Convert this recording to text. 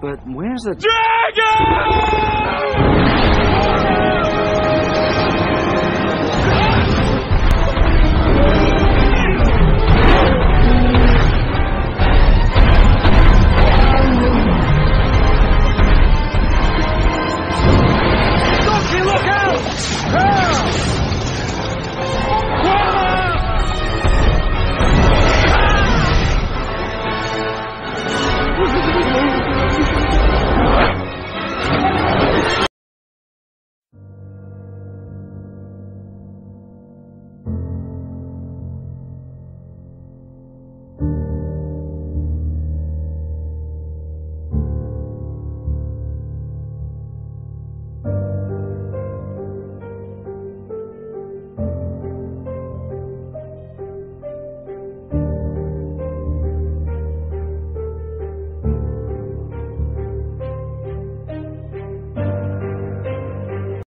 But where's the Dragon!